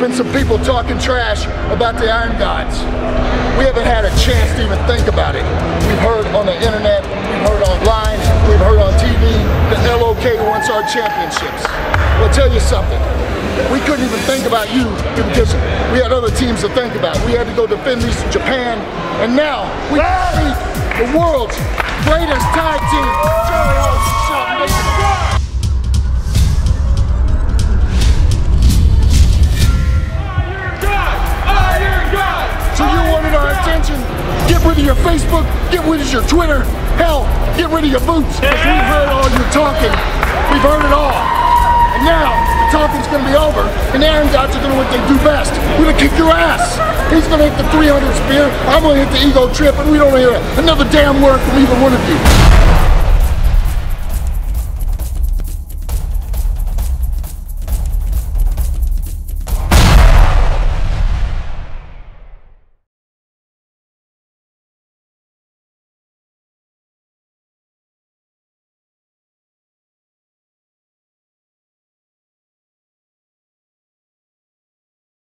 been some people talking trash about the Iron Godz. We haven't had a chance to even think about it. We've heard on the internet, we've heard online, we've heard on TV that LOK wants our championships. Well, I'll tell you something. We couldn't even think about you because we had other teams to think about. We had to go defend these in Japan, and now we beat the world's greatest tag team. Of your Facebook, get rid of your Twitter, hell, get rid of your boots. Because we've heard all your talking. We've heard it all. And now, the talking's gonna be over, and Iron Godz are gonna what they do best. We're gonna kick your ass. He's gonna hit the 300 spear, I'm gonna hit the ego trip, and we don't hear another damn word from either one of you.